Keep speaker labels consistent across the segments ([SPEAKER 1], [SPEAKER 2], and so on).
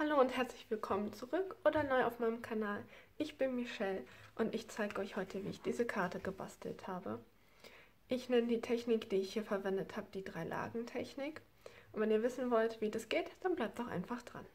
[SPEAKER 1] Hallo und herzlich willkommen zurück oder neu auf meinem Kanal. Ich bin Michelle und ich zeige euch heute, wie ich diese Karte gebastelt habe. Ich nenne die Technik, die ich hier verwendet habe, die Drei-Lagen-Technik. Und wenn ihr wissen wollt, wie das geht, dann bleibt doch einfach dran.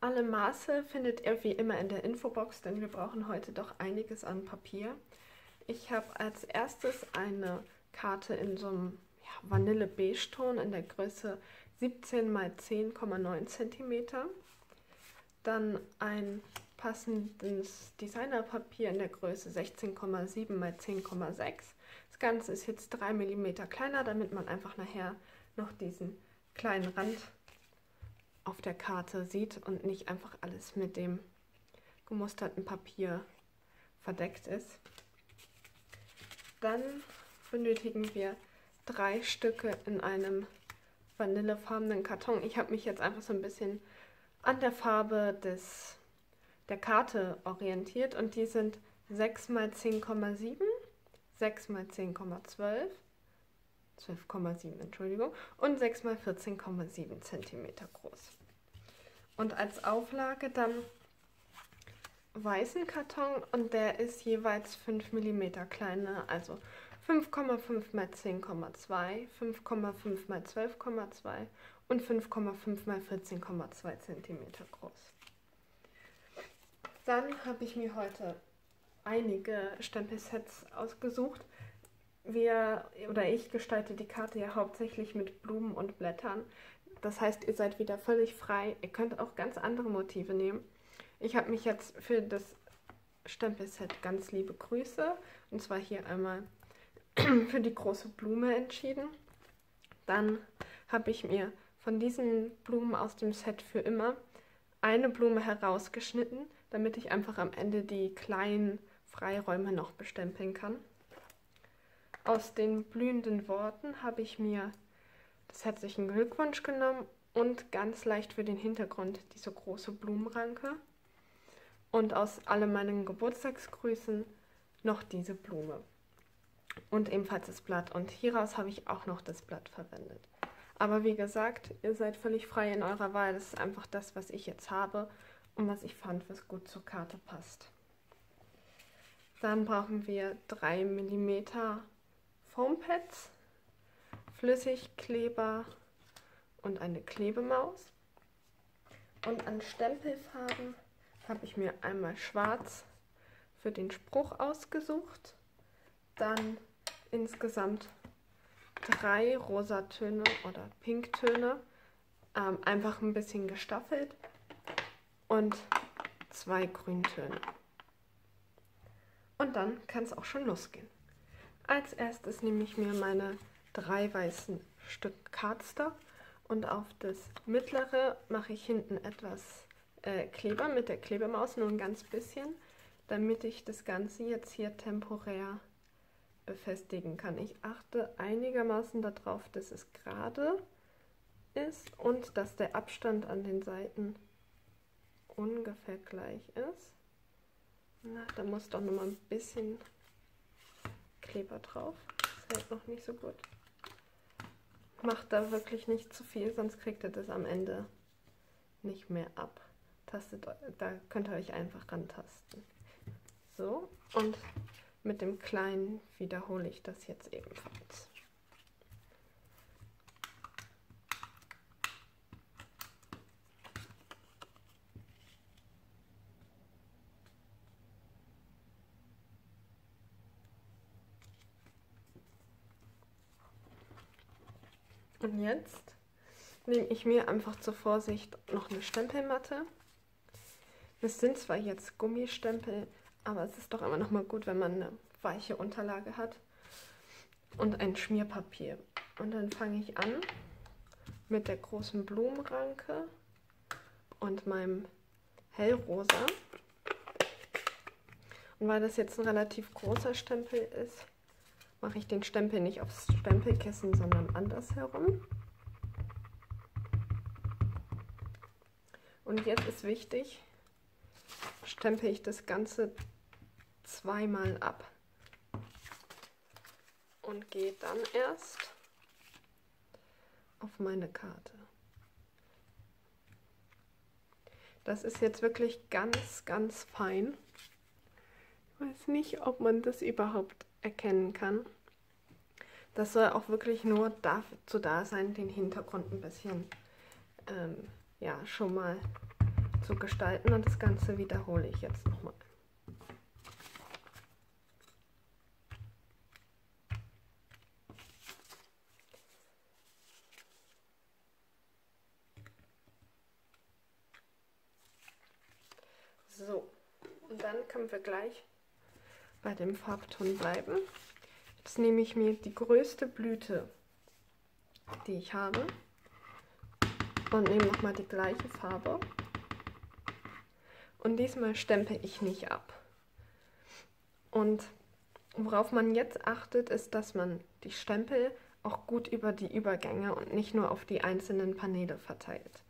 [SPEAKER 1] Alle Maße findet ihr wie immer in der Infobox, denn wir brauchen heute doch einiges an Papier. Ich habe als erstes eine Karte in so einem Vanille Beige Ton in der Größe 17 x 10,9 cm. Dann ein passendes Designerpapier in der Größe 16,7 x 10,6. Das Ganze ist jetzt 3 mm kleiner, damit man einfach nachher noch diesen kleinen Rand auf der Karte sieht und nicht einfach alles mit dem gemusterten Papier verdeckt ist. Dann benötigen wir drei Stücke in einem vanillefarbenen Karton. Ich habe mich jetzt einfach so ein bisschen an der Farbe des, der Karte orientiert und die sind 6 x 10,7, 6 x 10,12, 12,7 Entschuldigung und 6 x 14,7 cm groß. Und als Auflage dann weißen Karton und der ist jeweils 5 mm kleiner, also 5,5 mal 10,2, 5,5 mal 12,2 und 5,5 mal 14,2 cm groß. Dann habe ich mir heute einige Stempelsets ausgesucht. Wir oder ich gestalte die Karte ja hauptsächlich mit Blumen und Blättern. Das heißt, ihr seid wieder völlig frei. Ihr könnt auch ganz andere Motive nehmen. Ich habe mich jetzt für das Stempelset ganz liebe Grüße und zwar hier einmal für die große Blume entschieden. Dann habe ich mir von diesen Blumen aus dem Set für immer eine Blume herausgeschnitten, damit ich einfach am Ende die kleinen Freiräume noch bestempeln kann. Aus den blühenden Worten habe ich mir das herzlichen Glückwunsch genommen und ganz leicht für den Hintergrund diese große Blumenranke. Und aus all meinen Geburtstagsgrüßen noch diese Blume und ebenfalls das Blatt. Und hieraus habe ich auch noch das Blatt verwendet. Aber wie gesagt, ihr seid völlig frei in eurer Wahl. Das ist einfach das, was ich jetzt habe und was ich fand, was gut zur Karte passt. Dann brauchen wir 3 mm Foampads, Flüssigkleber und eine Klebemaus. Und an Stempelfarben habe ich mir einmal schwarz für den Spruch ausgesucht, dann insgesamt drei Rosatöne oder Pinktöne, ähm, einfach ein bisschen gestaffelt und zwei Grüntöne. Und dann kann es auch schon losgehen. Als erstes nehme ich mir meine drei weißen Stück Cardstock und auf das mittlere mache ich hinten etwas äh, Kleber mit der Klebemaus, nur ein ganz bisschen, damit ich das Ganze jetzt hier temporär befestigen kann. Ich achte einigermaßen darauf, dass es gerade ist und dass der Abstand an den Seiten ungefähr gleich ist. Na, da muss doch noch mal ein bisschen Kleber drauf. Das hält noch nicht so gut. Macht da wirklich nicht zu viel, sonst kriegt ihr das am Ende nicht mehr ab. Tastet, da könnt ihr euch einfach rantasten. So, und mit dem kleinen wiederhole ich das jetzt ebenfalls. Und jetzt nehme ich mir einfach zur Vorsicht noch eine Stempelmatte. Das sind zwar jetzt Gummistempel, aber es ist doch immer noch mal gut, wenn man eine weiche Unterlage hat und ein Schmierpapier. Und dann fange ich an mit der großen Blumenranke und meinem hellrosa. Und weil das jetzt ein relativ großer Stempel ist, mache ich den Stempel nicht aufs Stempelkissen, sondern andersherum. Und jetzt ist wichtig, stempel ich das Ganze zweimal ab und gehe dann erst auf meine Karte. Das ist jetzt wirklich ganz, ganz fein. Ich weiß nicht, ob man das überhaupt erkennen kann. Das soll auch wirklich nur dazu da sein, den Hintergrund ein bisschen ähm, ja, schon mal zu gestalten. Und das Ganze wiederhole ich jetzt nochmal. So, und dann können wir gleich bei dem Farbton bleiben. Jetzt nehme ich mir die größte Blüte, die ich habe und nehme nochmal die gleiche Farbe. Und diesmal stempel ich nicht ab. Und worauf man jetzt achtet, ist, dass man die Stempel auch gut über die Übergänge und nicht nur auf die einzelnen Paneele verteilt.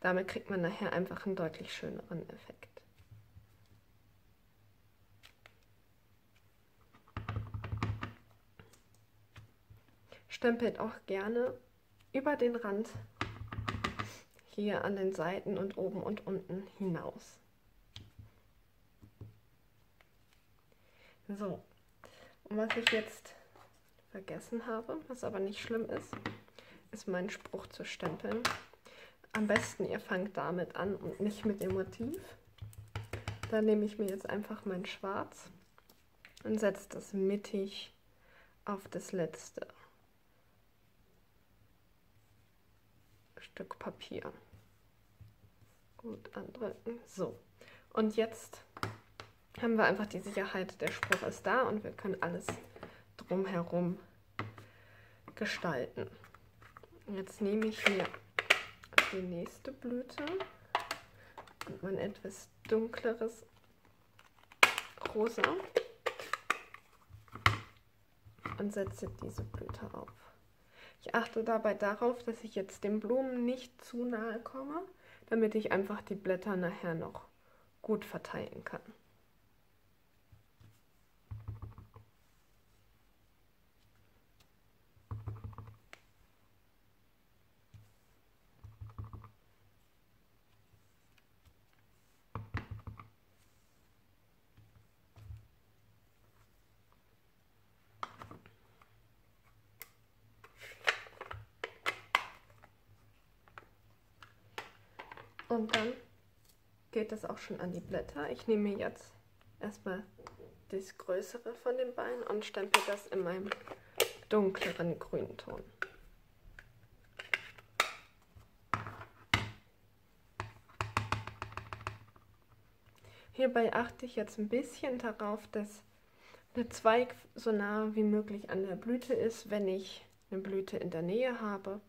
[SPEAKER 1] Damit kriegt man nachher einfach einen deutlich schöneren Effekt. Stempelt auch gerne über den Rand hier an den Seiten und oben und unten hinaus. So, und was ich jetzt vergessen habe, was aber nicht schlimm ist, ist mein Spruch zu stempeln. Am besten ihr fangt damit an und nicht mit dem Motiv. Da nehme ich mir jetzt einfach mein Schwarz und setze das mittig auf das letzte. Stück Papier. Gut andrücken. So. Und jetzt haben wir einfach die Sicherheit, der Spruch ist da und wir können alles drumherum gestalten. Jetzt nehme ich mir die nächste Blüte und mein etwas dunkleres Rosa und setze diese Blüte auf. Ich achte dabei darauf, dass ich jetzt den Blumen nicht zu nahe komme, damit ich einfach die Blätter nachher noch gut verteilen kann. Und dann geht das auch schon an die Blätter. Ich nehme jetzt erstmal das größere von den Beinen und stempel das in meinem dunkleren Grünton. Hierbei achte ich jetzt ein bisschen darauf, dass der Zweig so nah wie möglich an der Blüte ist, wenn ich eine Blüte in der Nähe habe.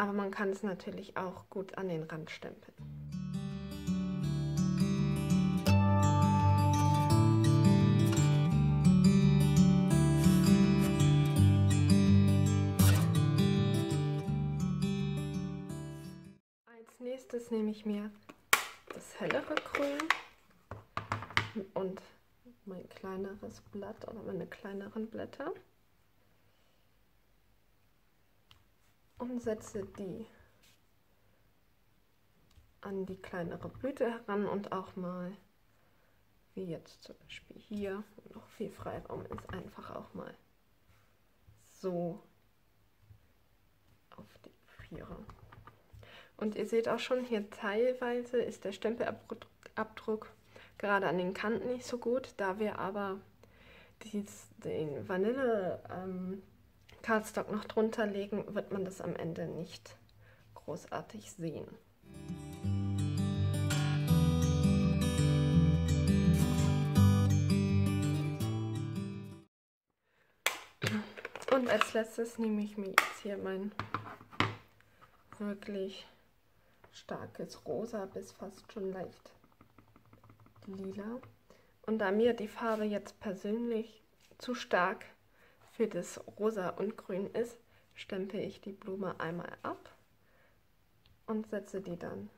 [SPEAKER 1] Aber man kann es natürlich auch gut an den Rand stempeln. Als nächstes nehme ich mir das hellere Grün und mein kleineres Blatt oder meine kleineren Blätter. Und setze die an die kleinere Blüte heran und auch mal, wie jetzt zum Beispiel hier, noch viel Freiraum ist, einfach auch mal so auf die Vierer. Und ihr seht auch schon hier teilweise ist der Stempelabdruck gerade an den Kanten nicht so gut, da wir aber dies, den Vanille ähm, Cardstock noch drunter legen, wird man das am Ende nicht großartig sehen. Und als letztes nehme ich mir jetzt hier mein wirklich starkes Rosa bis fast schon leicht lila. Und da mir die Farbe jetzt persönlich zu stark für das Rosa und Grün ist, stempel ich die Blume einmal ab und setze die dann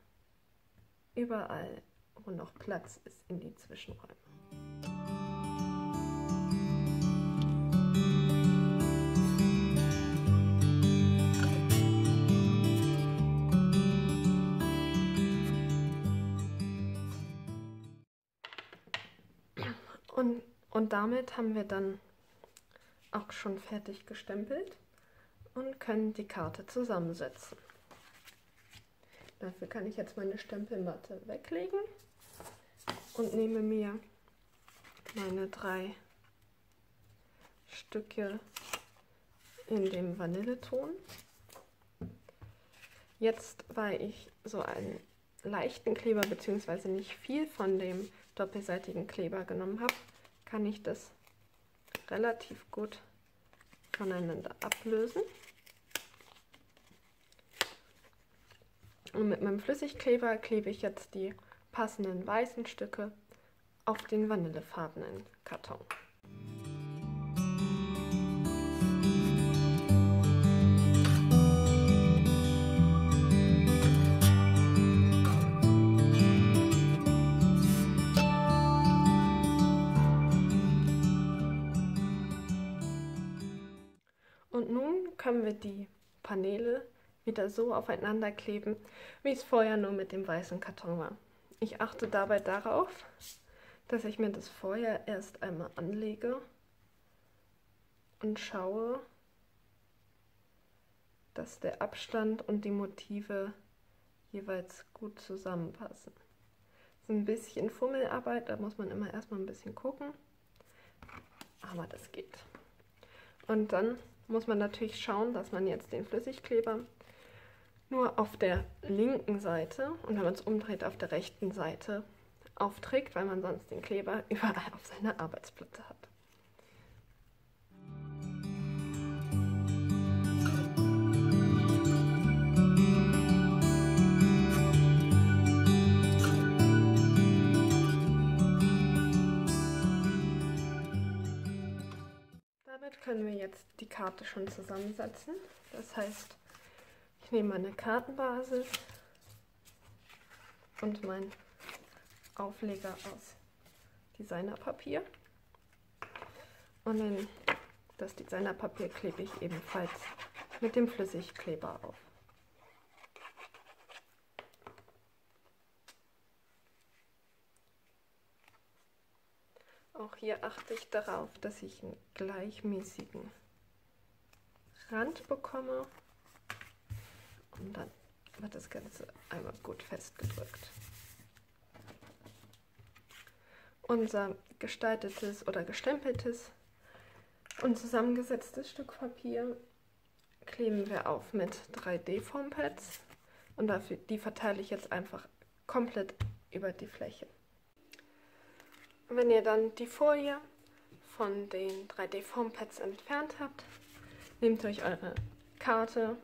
[SPEAKER 1] überall, wo noch Platz ist, in die Zwischenräume. Und damit haben wir dann auch schon fertig gestempelt und können die Karte zusammensetzen. Dafür kann ich jetzt meine Stempelmatte weglegen und nehme mir meine drei Stücke in dem Vanilleton. Jetzt, weil ich so einen leichten Kleber bzw. nicht viel von dem doppelseitigen Kleber genommen habe, kann ich das relativ gut voneinander ablösen. Und mit meinem Flüssigkleber klebe ich jetzt die passenden weißen Stücke auf den vanillefarbenen Karton. Können wir die Paneele wieder so aufeinander kleben, wie es vorher nur mit dem weißen Karton war. Ich achte dabei darauf, dass ich mir das vorher erst einmal anlege und schaue, dass der Abstand und die Motive jeweils gut zusammenpassen. Das ist ein bisschen Fummelarbeit, da muss man immer erstmal ein bisschen gucken, aber das geht. Und dann muss man natürlich schauen, dass man jetzt den Flüssigkleber nur auf der linken Seite und wenn man es umdreht auf der rechten Seite aufträgt, weil man sonst den Kleber überall auf seiner Arbeitsplatte hat. Können wir jetzt die Karte schon zusammensetzen. Das heißt, ich nehme meine Kartenbasis und mein Aufleger aus Designerpapier. Und in das Designerpapier klebe ich ebenfalls mit dem Flüssigkleber auf. Auch hier achte ich darauf, dass ich einen gleichmäßigen Rand bekomme und dann wird das Ganze einmal gut festgedrückt. Unser gestaltetes oder gestempeltes und zusammengesetztes Stück Papier kleben wir auf mit 3D-Foampads und dafür, die verteile ich jetzt einfach komplett über die Fläche. Wenn ihr dann die Folie von den 3D-Foampads entfernt habt, nehmt euch eure Karte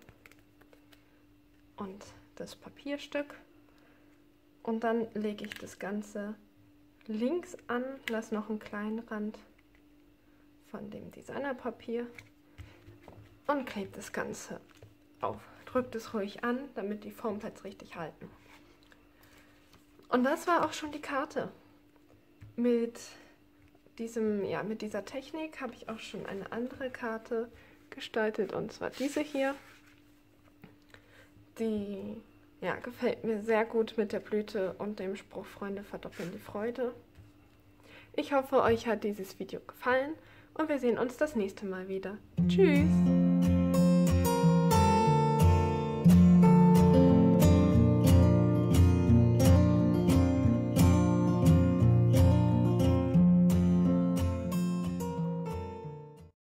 [SPEAKER 1] und das Papierstück und dann lege ich das Ganze links an, lasse noch einen kleinen Rand von dem Designerpapier und klebe das Ganze auf. Drückt es ruhig an, damit die Foampads richtig halten. Und das war auch schon die Karte. Mit, diesem, ja, mit dieser Technik habe ich auch schon eine andere Karte gestaltet und zwar diese hier. Die ja, gefällt mir sehr gut mit der Blüte und dem Spruch Freunde verdoppeln die Freude. Ich hoffe, euch hat dieses Video gefallen und wir sehen uns das nächste Mal wieder. Tschüss!